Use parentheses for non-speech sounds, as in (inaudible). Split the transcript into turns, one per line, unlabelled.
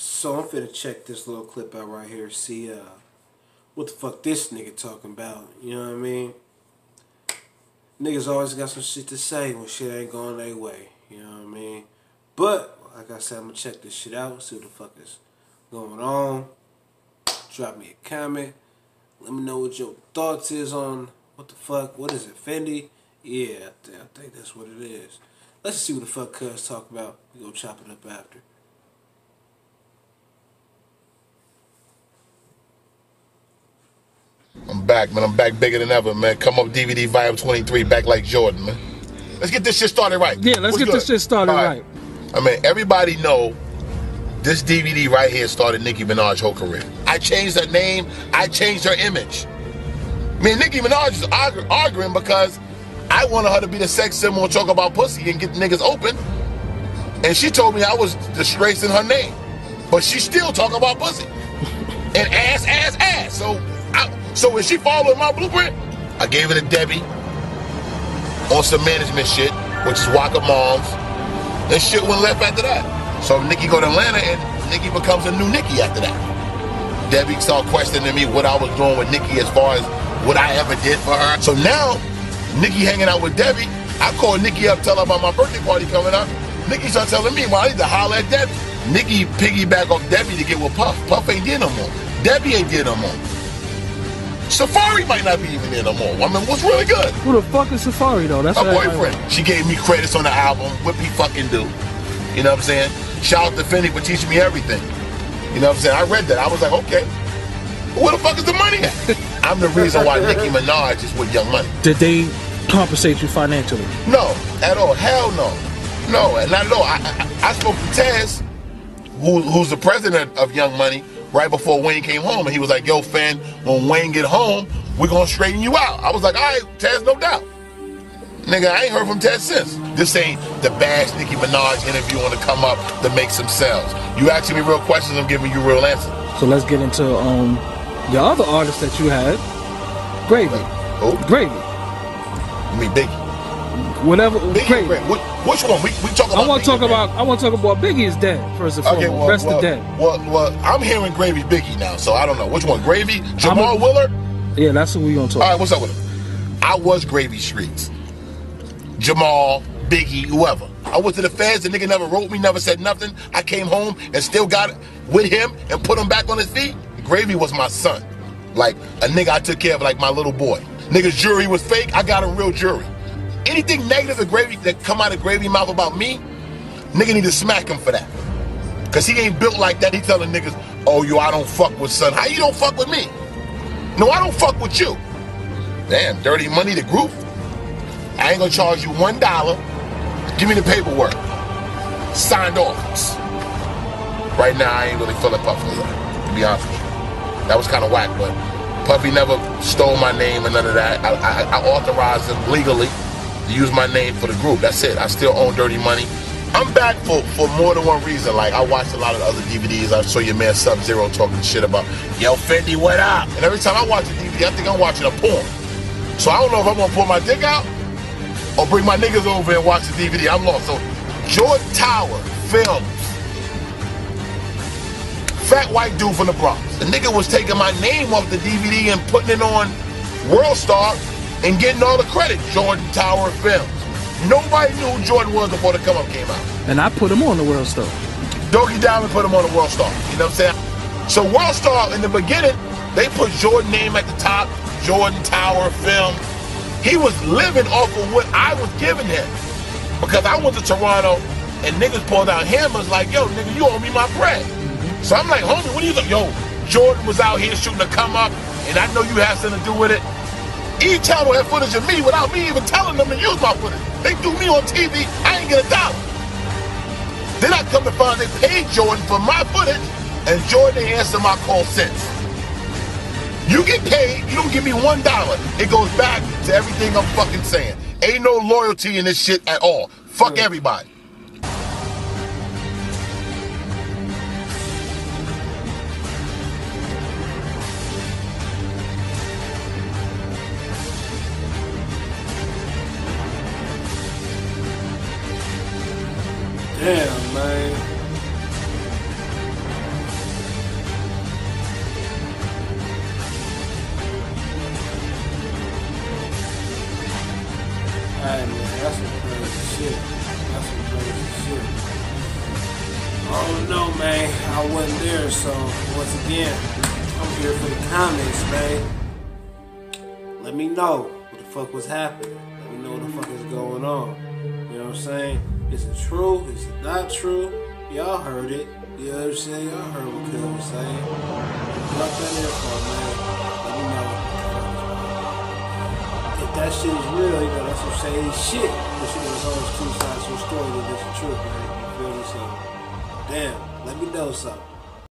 So I'm finna check this little clip out right here, see uh what the fuck this nigga talking about. You know what I mean? Niggas always got some shit to say when shit ain't going their way. You know what I mean? But like I said, I'm gonna check this shit out, see what the fuck is going on. Drop me a comment. Let me know what your thoughts is on what the fuck. What is it, Fendi? Yeah, I, th- I think that's what it is. Let's see what the fuck Cuz talk about. We go chop it up after.
Back, man. I'm back bigger than ever, man. Come up DVD Volume 23, back like Jordan, man. Let's get this shit started right.
Yeah, let's
What's
get
good?
this shit started right.
I mean, everybody know this DVD right here started Nicki Minaj's whole career. I changed her name. I changed her image. Me and Nicki Minaj is argu- arguing because I wanted her to be the sex symbol and talk about pussy and get niggas open. And she told me I was disgracing her name. But she still talk about pussy. And ass, ass, ass. So, I, so is she following my blueprint? I gave it to Debbie on some management shit, which is Waka Moms. And shit went left after that. So Nicki go to Atlanta and Nicki becomes a new Nicki after that. Debbie started questioning me what I was doing with Nicki as far as what I ever did for her. So now, Nicki hanging out with Debbie, I call Nicki up, tell her about my birthday party coming up. Nicki started telling me, well, I need to holler at Debbie. Nicki piggyback off Debbie to get with Puff. Puff ain't there no more. Debbie ain't there no more. Safaree might not be even there no more. I mean, what's really good?
Who the fuck is Safaree though? That's
Her boyfriend. She gave me credits on the album. What we fucking do. You know what I'm saying? Shout out to Fendi for teaching me everything. You know what I'm saying? I read that. I was like, okay. Where the fuck is the money at? (laughs) I'm the reason why Nicki Minaj is with Young Money.
Did they compensate you financially?
No, at all. Hell no. No, not at all. I, I, I spoke to Taz, who, who's the president of Young Money, right before Wayne came home, and he was like, "Yo, fan, when Wayne get home, we're gonna straighten you out." I was like, "All right, Taz, no doubt." Nigga, I ain't heard from Taz since. This ain't the bash Nicki Minaj interview on to come up to make some sales. You asking me real questions, I'm giving you real answers.
So let's get into um the other artist that you had, Gravy.
Who?
Gravy.
I mean, Biggie.
Whatever.
Biggie,
Gravy.
Gravy. Which, which one? We, we talk about.
I want to talk
Gravy.
about. I want to talk about Biggie is dead first and foremost.
Okay, well,
Rest
well,
the dead.
well, well, I'm hearing Gravy Biggie now, so I don't know which one. Gravy, Jamal
a-
Woolard.
Yeah, that's what we gonna talk.
All right, what's up with him? I was Gravy Streets. Jamal, Biggie, whoever. I went to the feds, the nigga never wrote me, never said nothing. I came home and still got it with him and put him back on his feet. Gravy was my son. Like a nigga I took care of like my little boy. Nigga's jury was fake, I got a real jury. Anything negative that Gravy that come out of Gravy mouth about me, nigga need to smack him for that. Cause he ain't built like that. He telling niggas, oh yo, I don't fuck with son. How you don't fuck with me? No, I don't fuck with you. Damn, dirty money the group. I ain't gonna charge you one dollar. Give me the paperwork. Signed off. Right now, I ain't really feeling Puffy to be honest with you. That was kind of whack, but Puffy never stole my name and none of that. I, I, I authorized him legally use my name for the group. That's it. I still own Dirty Money. I'm back for, for more than one reason. Like, I watched a lot of the other DVDs. I saw your man Sub Zero talking shit about, yo, Fendi, what up? And every time I watch a DVD, I think I'm watching a porn. So I don't know if I'm gonna pull my dick out or bring my niggas over and watch the DVD. I'm lost. So George Tower Films. Fat white dude from the Bronx. The nigga was taking my name off the DVD and putting it on World Star and getting all the credit. Jordan Tower Films. Nobody knew who Jordan was before the come up came out.
And I put him on the World Star.
Doggy Diamond put him on the World Star. You know what I'm saying? So World Star in the beginning, they put Jordan name at the top, Jordan Tower Film. He was living off of what I was giving him. Because I went to Toronto and niggas pulled out hammers like, yo, nigga, you owe me my bread. So I'm like, homie, what do you think? Yo, Jordan was out here shooting a come up, and I know you have something to do with it. E channel had footage of me without me even telling them to use my footage. They threw me on TV, I ain't get a dollar. Then I come to find they paid Jordan for my footage, and Jordan ain't answer my call since. You get paid, you don't give me one dollar. It goes back to everything I'm fucking saying. Ain't no loyalty in this shit at all. Fuck everybody.
Damn, man. Hey man, that's some crazy shit. That's some crazy shit. I don't know, man. I wasn't there, so once again, I'm here for the comments, man. Let me know what the fuck was happening. Let me know what the fuck is going on. You know what I'm saying? Is it true? Is it not true? Y'all heard it. You know what I'm saying? Y'all heard what Cub was saying. Drop that info, man. Let me know. If that shit is real, you know, that's some shady shit. You know, there's always two sides to a story that is the truth, man. You feel me? So, damn, let me know something.